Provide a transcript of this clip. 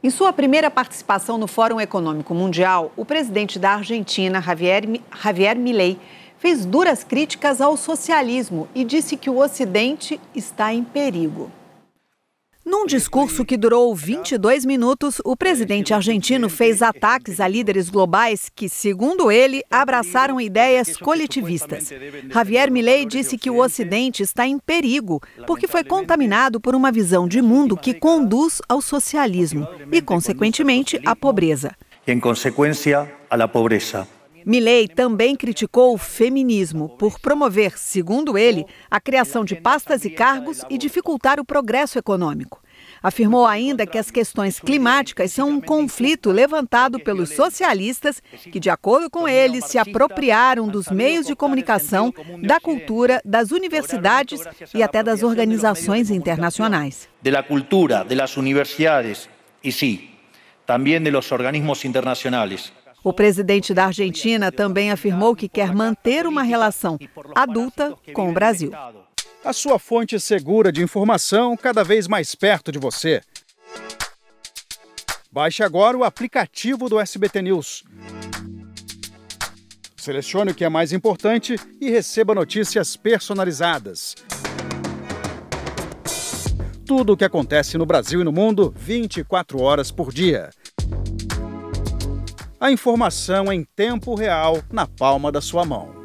Em sua primeira participação no Fórum Econômico Mundial, o presidente da Argentina, Javier, Javier Milei, fez duras críticas ao socialismo e disse que o Ocidente está em perigo. Num discurso que durou 22 minutos, o presidente argentino fez ataques a líderes globais que, segundo ele, abraçaram ideias coletivistas. Javier Milei disse que o Ocidente está em perigo porque foi contaminado por uma visão de mundo que conduz ao socialismo e, consequentemente, à pobreza. Em consequência, à pobreza. Milley também criticou o feminismo por promover, segundo ele, a criação de pastas e cargos e dificultar o progresso econômico. Afirmou ainda que as questões climáticas são um conflito levantado pelos socialistas que, de acordo com ele, se apropriaram dos meios de comunicação, da cultura, das universidades e até das organizações internacionais. Da cultura, das universidades e, sim, também dos organismos internacionais. O presidente da Argentina também afirmou que quer manter uma relação adulta com o Brasil. A sua fonte segura de informação cada vez mais perto de você. Baixe agora o aplicativo do SBT News. Selecione o que é mais importante e receba notícias personalizadas. Tudo o que acontece no Brasil e no mundo 24 horas por dia. A informação em tempo real na palma da sua mão.